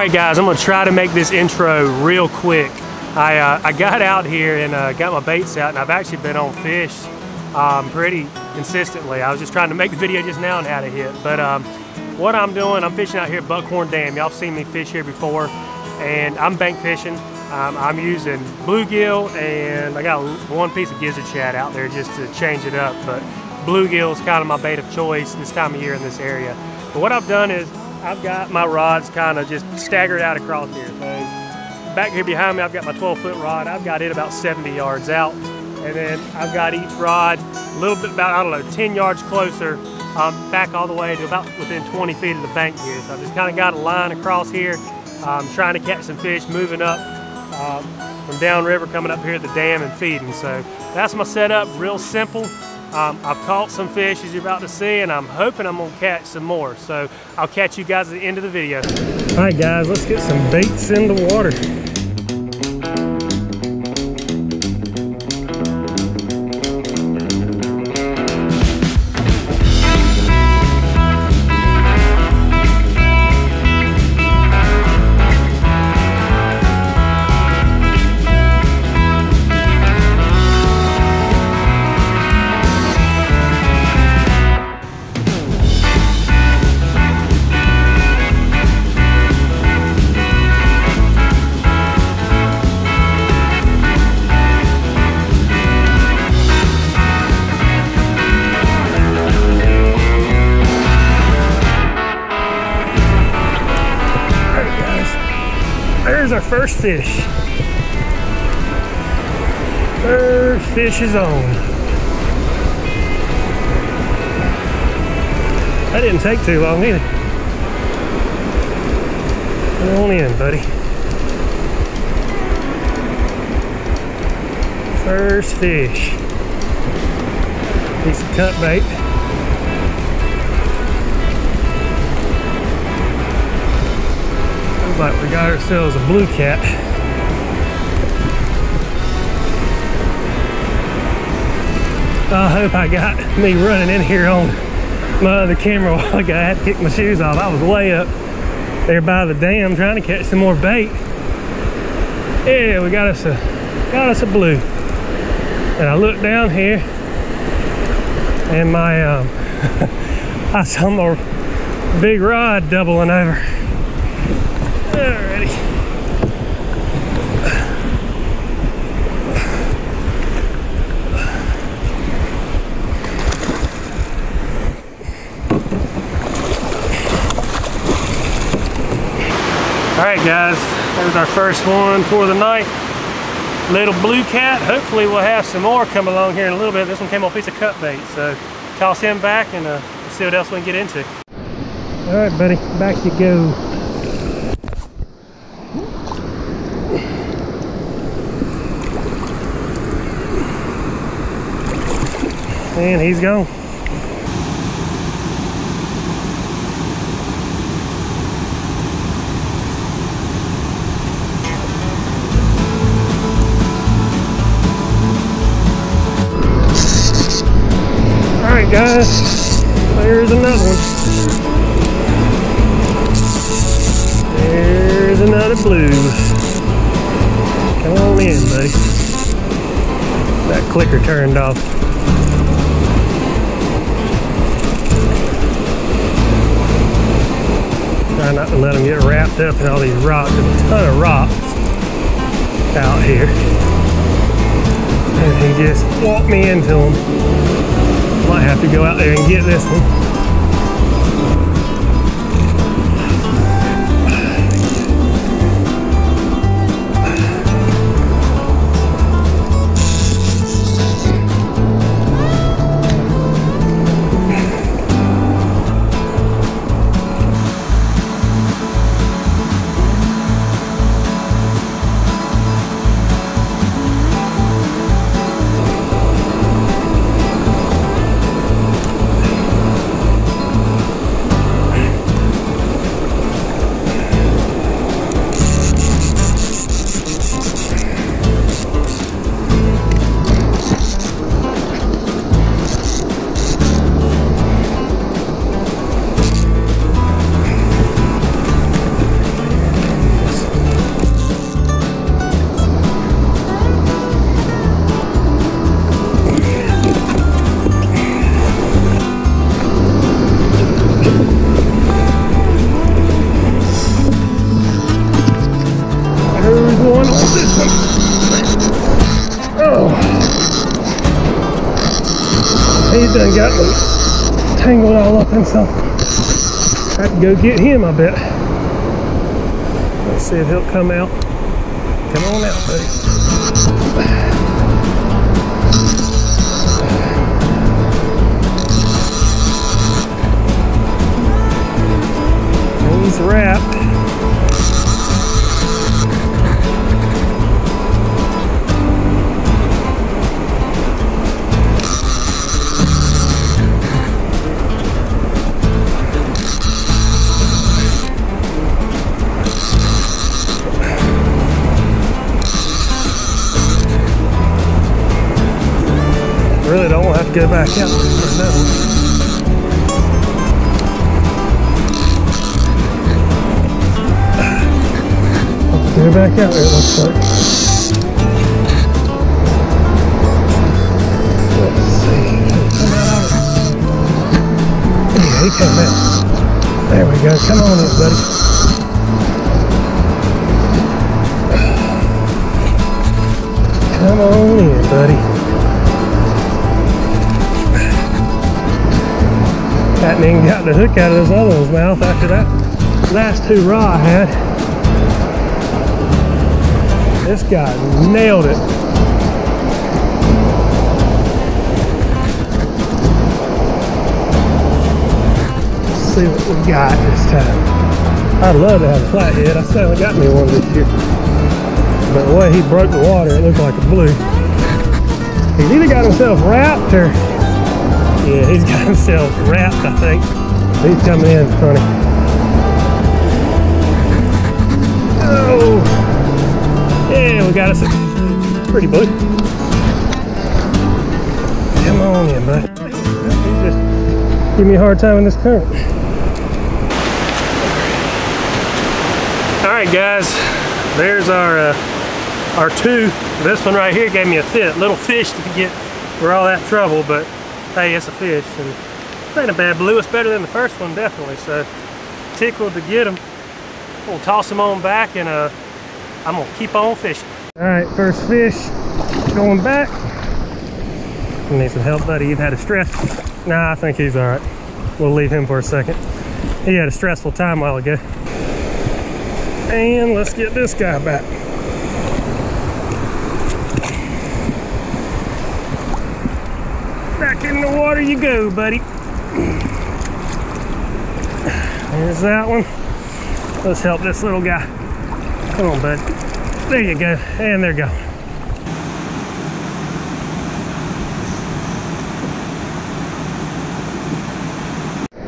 Right, guys, I'm gonna try to make this intro real quick. I, uh, I got out here and uh, got my baits out, and I've actually been on fish um, pretty consistently. I was just trying to make the video just now on how to hit. But um, what I'm doing, I'm fishing out here at Buckhorn Dam. Y'all seen me fish here before, and I'm bank fishing. Um, I'm using bluegill, and I got one piece of gizzard shad out there just to change it up. But bluegill is kind of my bait of choice this time of year in this area. But what I've done is I've got my rods kind of just staggered out across here. So back here behind me, I've got my 12 foot rod. I've got it about 70 yards out. And then I've got each rod a little bit about, I don't know, 10 yards closer um, back all the way to about within 20 feet of the bank here. So I've just kind of got a line across here, um, trying to catch some fish, moving up um, from downriver, coming up here at the dam and feeding. So that's my setup, real simple. Um, I've caught some fish as you're about to see and I'm hoping I'm gonna catch some more. So I'll catch you guys at the end of the video. All right guys, let's get some baits in the water. Fish. First fish is on. That didn't take too long either. Come on in, buddy. First fish. Piece of cut bait. Like we got ourselves a blue cat. I hope I got me running in here on my other camera while I had to kick my shoes off. I was way up there by the dam trying to catch some more bait. Yeah, we got us a got us a blue. And I looked down here and my um, I saw my big rod doubling over. Alrighty. Alright guys, there's our first one for the night. Little blue cat. Hopefully we'll have some more come along here in a little bit. This one came on a piece of cut bait. So toss him back and uh, see what else we can get into. Alright buddy, back you go. And he's gone. All right, guys, there's another one. There's another blue. Come on in, buddy. That clicker turned off. Try not to let them get wrapped up in all these rocks. There's a ton of rocks out here. And he just walked me into them. Might have to go out there and get this one. Done got tangled all up in something. I have to go get him, I bet. Let's see if he'll come out. Come on out, buddy. He's wrapped. Back out another one. Go back out there, it looks like. Let's see. Yeah, he came out. There we go. Come on in, buddy. Come on in, buddy. Hadn't even got the hook out of this other one's mouth after that last two raw I had. This guy nailed it. Let's see what we got this time. I'd love to have a flathead. I still got me one this year. But the way he broke the water, it looked like a blue. He's either got himself wrapped or, yeah, he's got himself wrapped, I think. He's coming in funny. Oh, yeah, we got us a pretty blue. Come on in, bud. Just give me a hard time in this current. All right, guys, there's our uh, our two. This one right here gave me a fit, little fish to get for all that trouble, but hey, it's a fish, and it ain't a bad blue. It's better than the first one, definitely. So tickled to get them. We'll toss them on back, and uh, I'm gonna keep on fishing. All right, first fish going back. You need some help, buddy. You've had a stress. Nah, I think he's all right. We'll leave him for a second. He had a stressful time a while ago. And let's get this guy. Back in the water you go, buddy. There's that one. Let's help this little guy. Come on, bud. There you go. And they're going.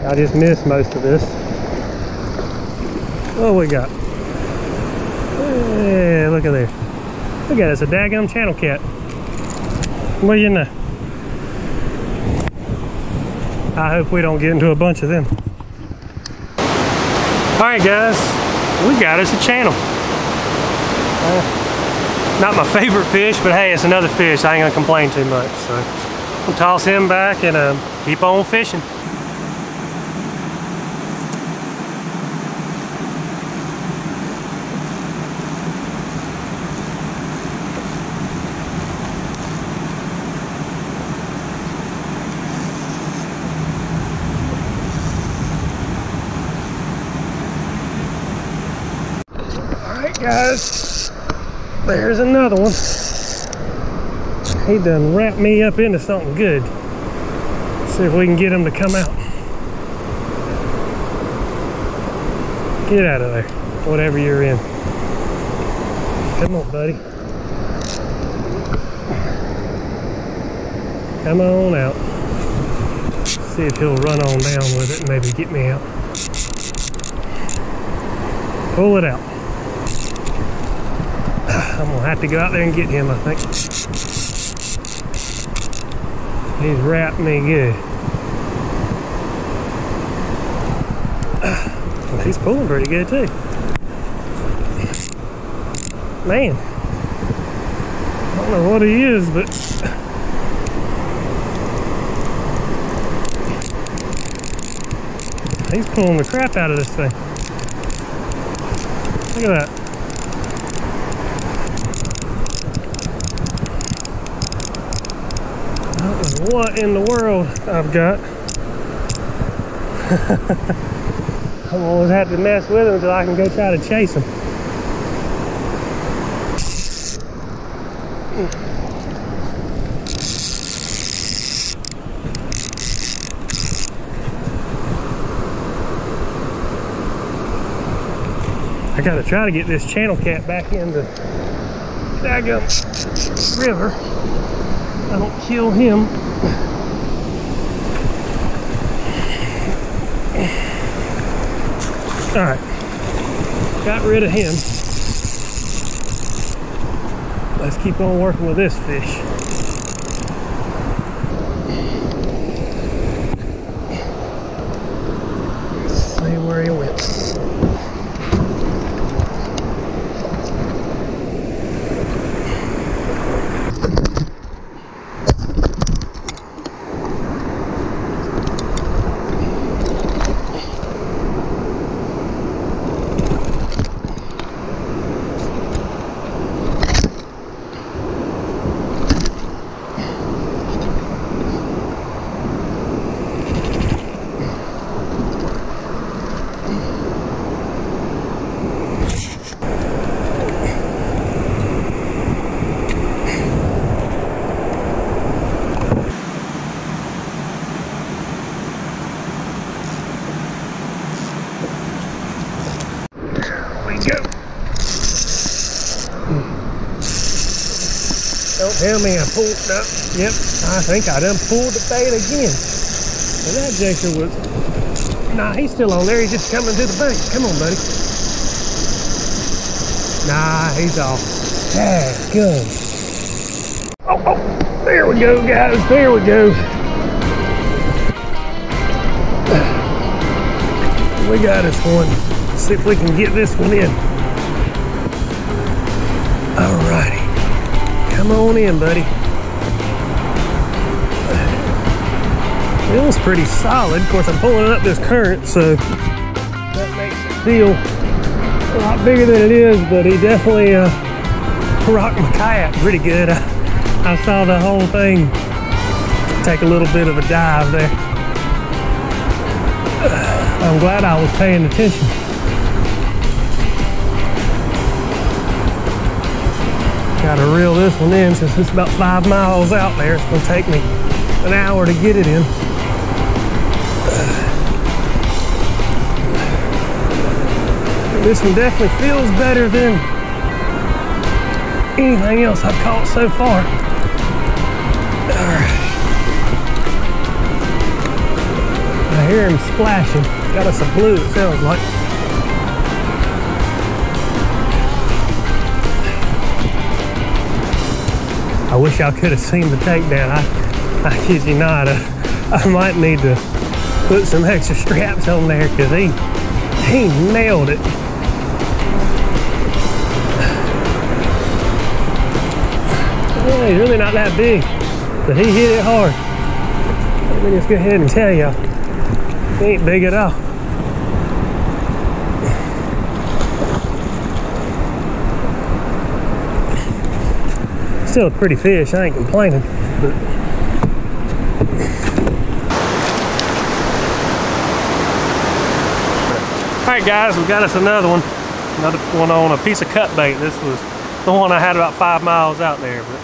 I just missed most of this. What we got? Yeah, look at there. Look at it, it's a daggum channel cat. What do you know? I hope we don't get into a bunch of them. All right, guys, we got us a channel. Uh, not my favorite fish, but hey, it's another fish. I ain't gonna complain too much. So we'll toss him back and uh, keep on fishing. Alright guys, there's another one. He done wrapped me up into something good. See if we can get him to come out. Get out of there, whatever you're in. Come on, buddy. Come on out. See if he'll run on down with it and maybe get me out. Pull it out. I'm gonna have to go out there and get him, I think. He's wrapped me good. He's pulling pretty good too. Man. I don't know what he is, but he's pulling the crap out of this thing. Look at that. I don't know what in the world I've got. I'm always have to mess with them until I can go try to chase them. I gotta try to get this channel cat back in the river. I don't kill him. All right, got rid of him. Let's keep on working with this fish. see where he went. Me I pulled up. Yep, I think I done pulled the bait again. And that jaker was, nah, he's still on there. He's just coming to the bank. Come on, buddy. Nah, he's off. Yeah, good. Oh, oh, there we go, guys. There we go. We got this one. Let's see if we can get this one in. Alrighty. Come on in, buddy. Feels pretty solid. Of course, I'm pulling up this current, so that makes it feel a lot bigger than it is, but he definitely uh, rocked my kayak pretty good. I, I saw the whole thing take a little bit of a dive there. I'm glad I was paying attention. Gotta reel this one in since it's about five miles out there. It's gonna take me an hour to get it in. This one definitely feels better than anything else I've caught so far. I hear him splashing. Got us a blue, it sounds like. I wish I could have seen the takedown. I, I kid you not, uh, I might need to put some extra straps on there because he, he nailed it. Yeah, he's really not that big, but he hit it hard. Let me just go ahead and tell y'all, he ain't big at all. Still a pretty fish, I ain't complaining. But All right, guys, we got us another one. Another one on a piece of cut bait. This was the one I had about five miles out there. But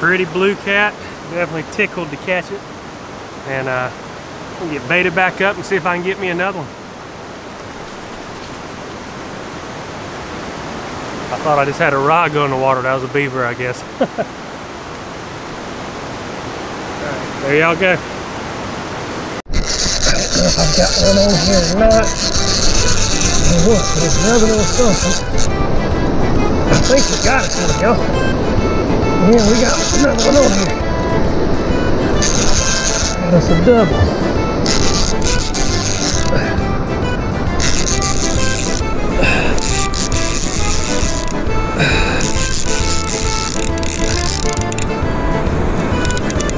pretty blue cat. Definitely tickled to catch it. And uh, get baited back up and see if I can get me another one. Thought I just had a rod go in the water. That was a beaver, I guess. There y'all go. I've got one on here or not. Look, there's another little something. I think we got it, we go. Yeah, we got another one on here. Us a double.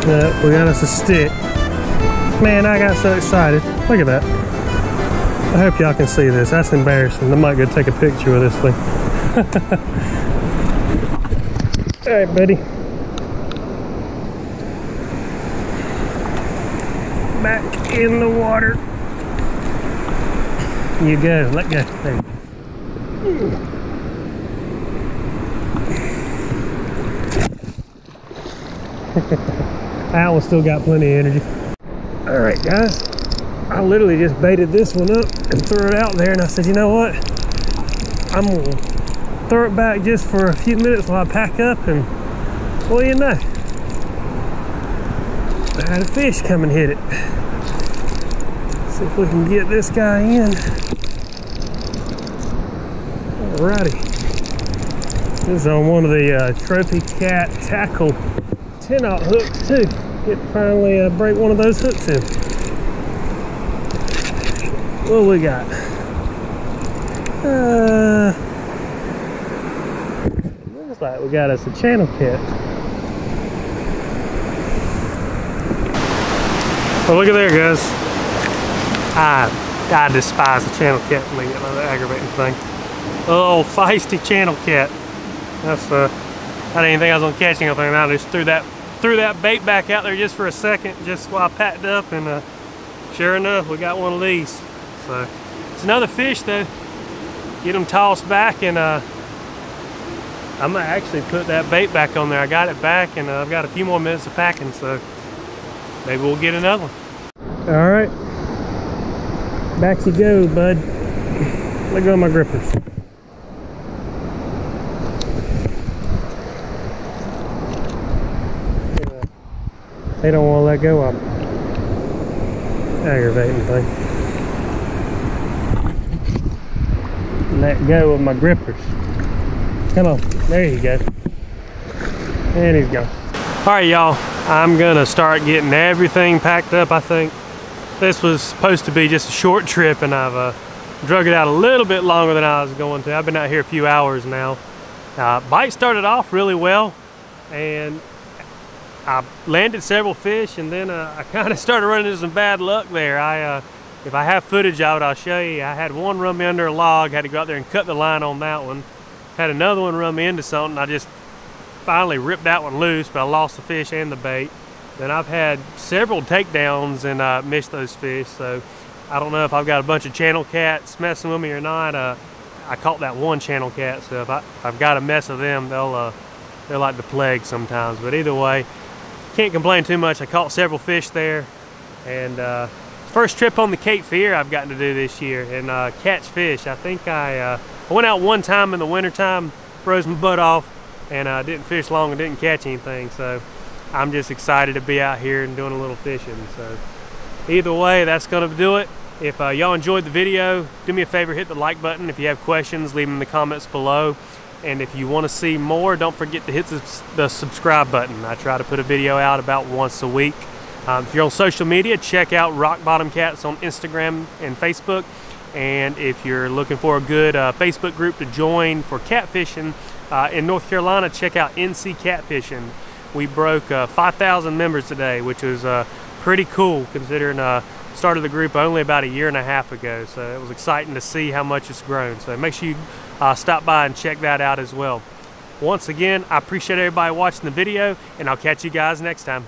We got us a stick. Man, I got so excited. Look at that. I hope y'all can see this. That's embarrassing. I might go take a picture of this thing. All right, buddy. back in the water. You go, let go. There. that one still got plenty of energy. All right, guys. I literally just baited this one up and threw it out there and I said, you know what? I'm gonna throw it back just for a few minutes while I pack up and well, you know, I had a fish come and hit it. See if we can get this guy in. Alrighty. This is on one of the uh, Trophy Cat tackle 10-aught hooks too. Get finally uh, break one of those hooks in. What we got? Uh, looks like we got us a channel cat. Well, look at there, guys. I, I despise the channel cat me. Another aggravating thing. Oh, feisty channel cat. That's uh, I didn't think I was gonna catch anything. I just threw that threw that bait back out there just for a second, just while I packed up, and uh, sure enough, we got one of these. So it's another fish though. Get them tossed back and uh, I'm gonna actually put that bait back on there. I got it back and uh, I've got a few more minutes of packing so maybe we'll get another one. All right, back you go, bud. Let go of my grippers. They don't want to let go of them. Aggravating thing. let go of my grippers. Come on, there you go. And he's gone. All right, y'all, I'm gonna start getting everything packed up, I think. This was supposed to be just a short trip and I've uh, drug it out a little bit longer than I was going to. I've been out here a few hours now. Uh, bite started off really well and I landed several fish and then uh, I kind of started running into some bad luck there. I uh, if I have footage of it, I'll show you. I had one run me under a log, had to go out there and cut the line on that one. Had another one run me into something. I just finally ripped that one loose, but I lost the fish and the bait. Then I've had several takedowns and uh, missed those fish. So I don't know if I've got a bunch of channel cats messing with me or not. Uh, I caught that one channel cat, so if, I, have got a mess of them, they'll uh, they're like the plague sometimes. But either way, can't complain too much. I caught several fish there, and uh, First trip on the Cape Fear I've gotten to do this year and uh, catch fish. I think I, uh, I went out one time in the wintertime, froze my butt off, and uh, didn't fish long and didn't catch anything. So I'm just excited to be out here and doing a little fishing. So either way, that's gonna do it. If uh, y'all enjoyed the video, do me a favor, hit the like button. If you have questions, leave them in the comments below. And if you want to see more, don't forget to hit the subscribe button. I try to put a video out about once a week. Um, if you're on social media, check out Rock Bottom Cats on Instagram and Facebook. And if you're looking for a good uh, Facebook group to join for catfishing uh, in North Carolina, check out NC Catfishing. We broke uh, 5,000 members today, which was uh, pretty cool considering uh, started the group only about a year and a half ago. So it was exciting to see how much it's grown. So make sure you uh, stop by and check that out as well. Once again, I appreciate everybody watching the video and I'll catch you guys next time.